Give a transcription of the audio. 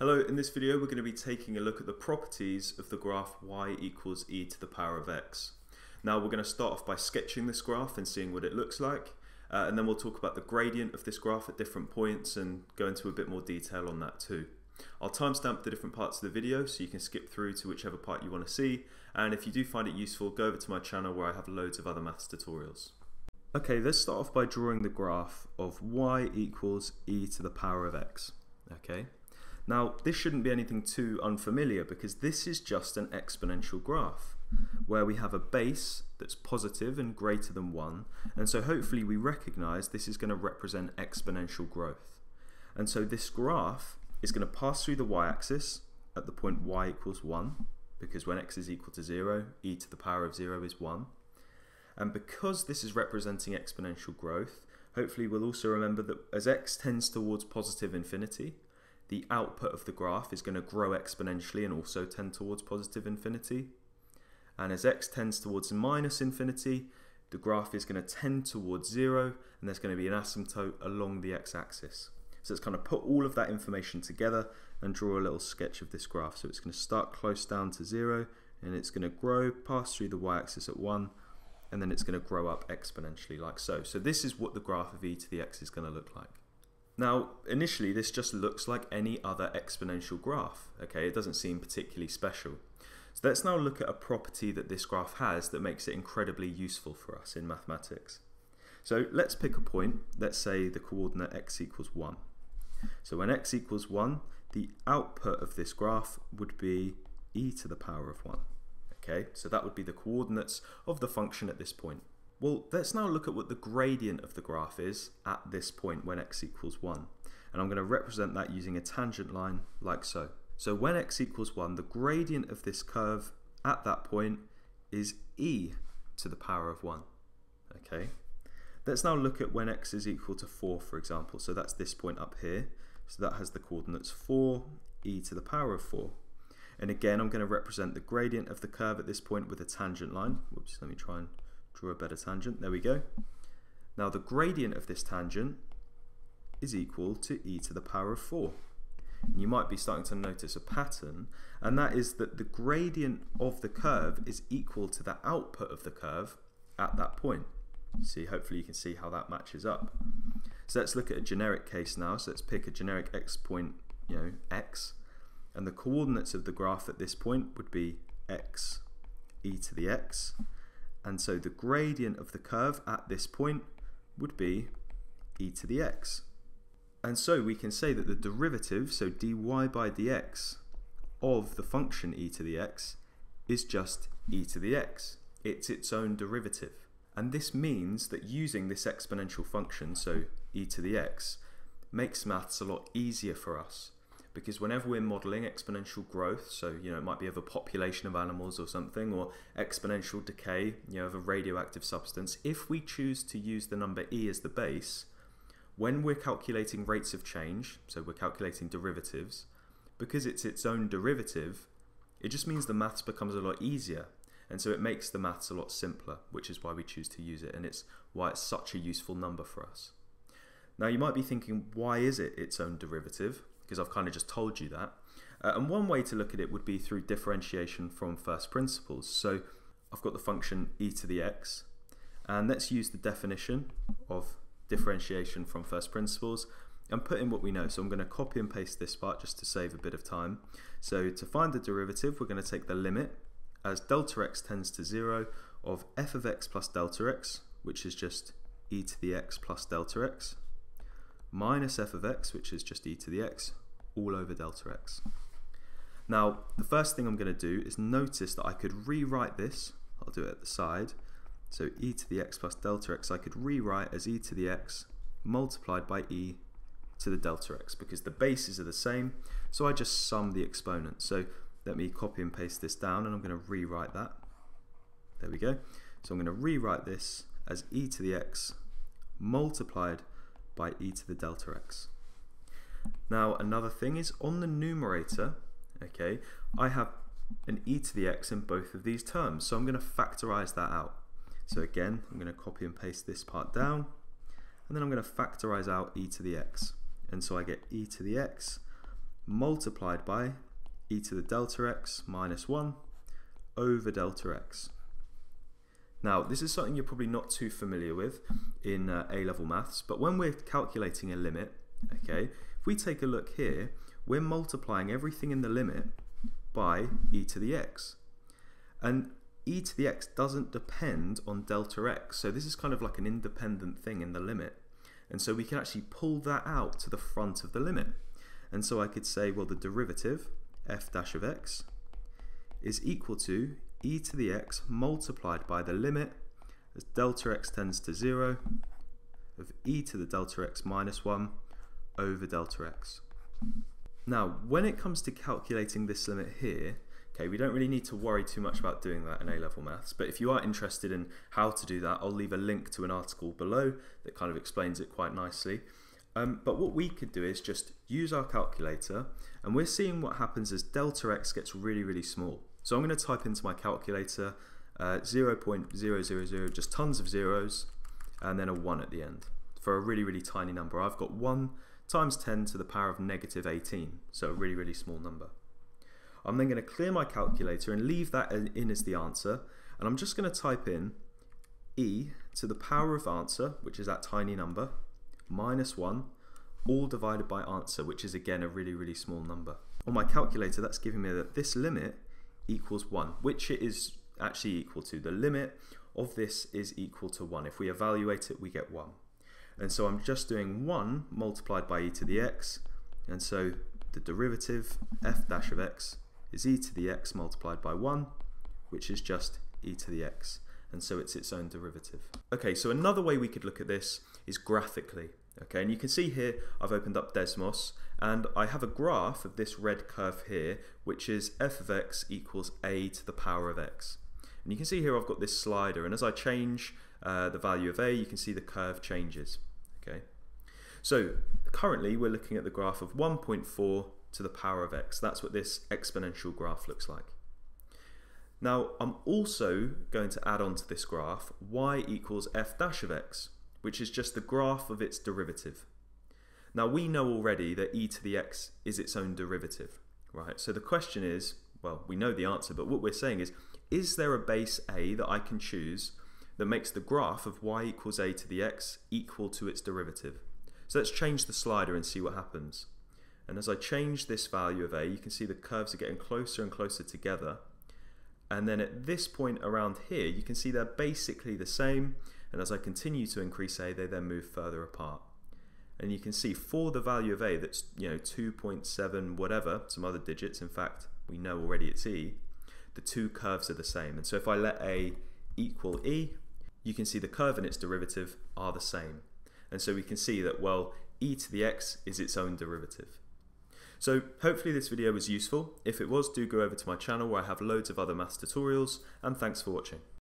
Hello, in this video we're going to be taking a look at the properties of the graph y equals e to the power of x. Now we're going to start off by sketching this graph and seeing what it looks like uh, and then we'll talk about the gradient of this graph at different points and go into a bit more detail on that too. I'll timestamp the different parts of the video so you can skip through to whichever part you want to see and if you do find it useful go over to my channel where I have loads of other maths tutorials. Okay, let's start off by drawing the graph of y equals e to the power of x. Okay. Now, this shouldn't be anything too unfamiliar because this is just an exponential graph where we have a base that's positive and greater than 1 and so hopefully we recognize this is going to represent exponential growth. And so this graph is going to pass through the y-axis at the point y equals 1 because when x is equal to 0 e to the power of 0 is 1 and because this is representing exponential growth hopefully we'll also remember that as x tends towards positive infinity the output of the graph is going to grow exponentially and also tend towards positive infinity. And as x tends towards minus infinity, the graph is going to tend towards zero and there's going to be an asymptote along the x-axis. So let's kind of put all of that information together and draw a little sketch of this graph. So it's going to start close down to zero and it's going to grow, pass through the y-axis at one, and then it's going to grow up exponentially like so. So this is what the graph of e to the x is going to look like. Now, initially this just looks like any other exponential graph, okay? It doesn't seem particularly special. So let's now look at a property that this graph has that makes it incredibly useful for us in mathematics. So let's pick a point, let's say the coordinate x equals 1. So when x equals 1, the output of this graph would be e to the power of 1. Okay, so that would be the coordinates of the function at this point. Well, let's now look at what the gradient of the graph is at this point when x equals 1. And I'm going to represent that using a tangent line like so. So when x equals 1, the gradient of this curve at that point is e to the power of 1. Okay. Let's now look at when x is equal to 4, for example. So that's this point up here. So that has the coordinates 4, e to the power of 4. And again, I'm going to represent the gradient of the curve at this point with a tangent line. Whoops, let me try and draw a better tangent. There we go. Now the gradient of this tangent is equal to e to the power of 4. And you might be starting to notice a pattern, and that is that the gradient of the curve is equal to the output of the curve at that point. See, hopefully you can see how that matches up. So let's look at a generic case now. So let's pick a generic x point, you know, x, and the coordinates of the graph at this point would be x e to the x, and so the gradient of the curve at this point would be e to the x. And so we can say that the derivative, so dy by dx, of the function e to the x is just e to the x. It's its own derivative. And this means that using this exponential function, so e to the x, makes maths a lot easier for us because whenever we're modeling exponential growth, so you know it might be of a population of animals or something, or exponential decay, you know, of a radioactive substance, if we choose to use the number e as the base, when we're calculating rates of change, so we're calculating derivatives, because it's its own derivative, it just means the maths becomes a lot easier. And so it makes the maths a lot simpler, which is why we choose to use it, and it's why it's such a useful number for us. Now you might be thinking, why is it its own derivative? Because I've kind of just told you that. Uh, and one way to look at it would be through differentiation from first principles. So I've got the function e to the x, and let's use the definition of differentiation from first principles and put in what we know. So I'm going to copy and paste this part just to save a bit of time. So to find the derivative, we're going to take the limit as delta x tends to 0 of f of x plus delta x, which is just e to the x plus delta x, minus f of x, which is just e to the x, all over delta x. Now, the first thing I'm going to do is notice that I could rewrite this, I'll do it at the side, so e to the x plus delta x I could rewrite as e to the x multiplied by e to the delta x because the bases are the same, so I just sum the exponents. So let me copy and paste this down and I'm going to rewrite that. There we go. So I'm going to rewrite this as e to the x multiplied by e to the delta x. Now another thing is on the numerator, okay, I have an e to the x in both of these terms, so I'm going to factorize that out. So again, I'm going to copy and paste this part down, and then I'm going to factorize out e to the x. And so I get e to the x multiplied by e to the delta x minus 1 over delta x. Now, this is something you're probably not too familiar with in uh, A-level maths, but when we're calculating a limit, okay, if we take a look here, we're multiplying everything in the limit by e to the x. And e to the x doesn't depend on delta x, so this is kind of like an independent thing in the limit. And so we can actually pull that out to the front of the limit. And so I could say, well, the derivative, f dash of x, is equal to e to the x multiplied by the limit as delta x tends to 0 of e to the delta x minus 1 over delta x. Now, when it comes to calculating this limit here, okay, we don't really need to worry too much about doing that in A-level maths, but if you are interested in how to do that, I'll leave a link to an article below that kind of explains it quite nicely. Um, but what we could do is just use our calculator, and we're seeing what happens as delta x gets really, really small. So I'm going to type into my calculator uh, 0.000, just tons of zeros, and then a 1 at the end for a really, really tiny number. I've got 1 times 10 to the power of negative 18, so a really, really small number. I'm then going to clear my calculator and leave that in as the answer, and I'm just going to type in e to the power of answer, which is that tiny number, minus 1, all divided by answer, which is again a really, really small number. On my calculator, that's giving me that this limit equals 1, which it is actually equal to. The limit of this is equal to 1. If we evaluate it, we get 1. And so I'm just doing 1 multiplied by e to the x, and so the derivative f dash of x is e to the x multiplied by 1, which is just e to the x. And so it's its own derivative. Okay, so another way we could look at this is graphically. Okay, and you can see here I've opened up Desmos and I have a graph of this red curve here which is f of x equals a to the power of x. And you can see here I've got this slider and as I change uh, the value of a you can see the curve changes. Okay, So currently we're looking at the graph of 1.4 to the power of x. That's what this exponential graph looks like. Now I'm also going to add on to this graph y equals f dash of x which is just the graph of its derivative. Now we know already that e to the x is its own derivative, right? So the question is, well, we know the answer, but what we're saying is, is there a base a that I can choose that makes the graph of y equals a to the x equal to its derivative? So let's change the slider and see what happens. And as I change this value of a, you can see the curves are getting closer and closer together. And then at this point around here, you can see they're basically the same. And as I continue to increase A, they then move further apart. And you can see for the value of A that's you know 2.7 whatever, some other digits, in fact, we know already it's E, the two curves are the same. And so if I let A equal E, you can see the curve and its derivative are the same. And so we can see that, well, e to the x is its own derivative. So hopefully this video was useful. If it was, do go over to my channel where I have loads of other maths tutorials, and thanks for watching.